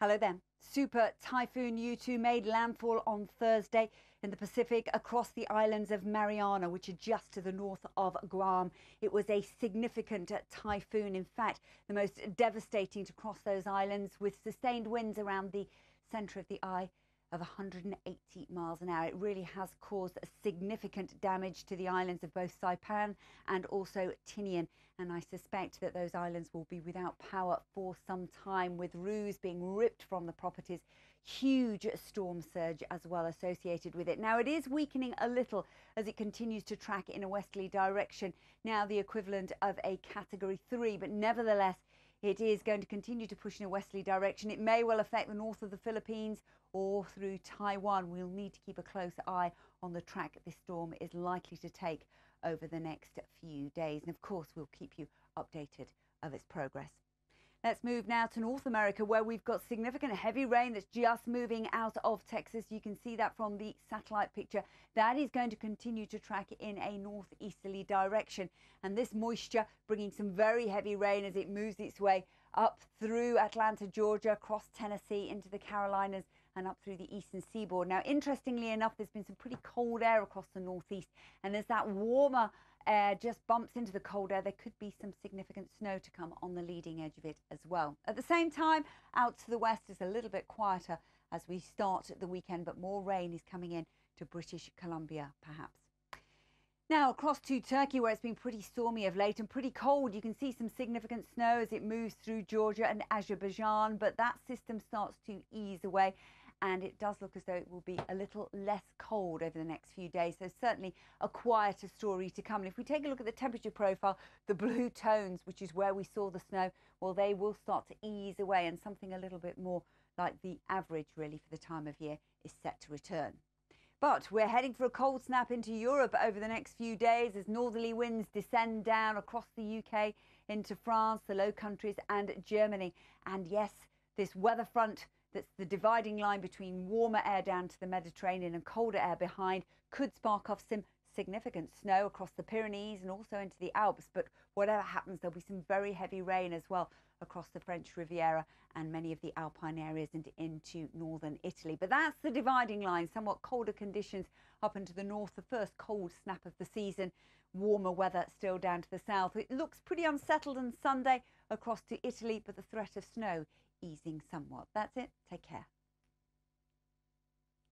Hello there. Super Typhoon Yutu made landfall on Thursday in the Pacific across the islands of Mariana, which are just to the north of Guam. It was a significant typhoon, in fact, the most devastating to cross those islands with sustained winds around the centre of the eye of 180 miles an hour. It really has caused significant damage to the islands of both Saipan and also Tinian. And I suspect that those islands will be without power for some time, with roofs being ripped from the properties. Huge storm surge as well associated with it. Now, it is weakening a little as it continues to track in a westerly direction, now the equivalent of a category three, but nevertheless, it is going to continue to push in a westerly direction. It may well affect the north of the Philippines or through Taiwan. We'll need to keep a close eye on the track this storm is likely to take over the next few days. And of course, we'll keep you updated of its progress. Let's move now to North America where we've got significant heavy rain that's just moving out of Texas. You can see that from the satellite picture. That is going to continue to track in a northeasterly direction. And this moisture bringing some very heavy rain as it moves its way up through Atlanta, Georgia, across Tennessee into the Carolinas and up through the eastern seaboard. Now, interestingly enough, there's been some pretty cold air across the northeast. And as that warmer air just bumps into the cold air, there could be some significant snow to come on the leading edge of it as well. At the same time, out to the west is a little bit quieter as we start the weekend, but more rain is coming in to British Columbia, perhaps. Now, across to Turkey, where it's been pretty stormy of late and pretty cold, you can see some significant snow as it moves through Georgia and Azerbaijan, but that system starts to ease away and it does look as though it will be a little less cold over the next few days. So certainly a quieter story to come. And if we take a look at the temperature profile, the blue tones, which is where we saw the snow, well, they will start to ease away and something a little bit more like the average really for the time of year is set to return. But we're heading for a cold snap into Europe over the next few days as northerly winds descend down across the UK into France, the Low Countries and Germany. And yes, this weather front that's the dividing line between warmer air down to the Mediterranean and colder air behind could spark off some significant snow across the Pyrenees and also into the Alps. But whatever happens, there'll be some very heavy rain as well across the French Riviera and many of the Alpine areas and into northern Italy. But that's the dividing line, somewhat colder conditions up into the north, the first cold snap of the season, warmer weather still down to the south. It looks pretty unsettled on Sunday across to Italy, but the threat of snow easing somewhat. That's it. Take care.